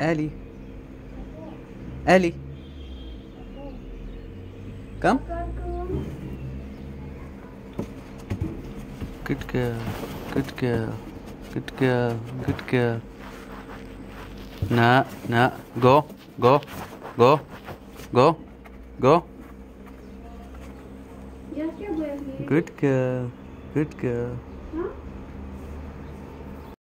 Ellie. Ellie. Come. Good girl. Good girl. Good girl. Good girl. Nah, nah. Go. Go. Go. Go. Go. Good girl. Good girl.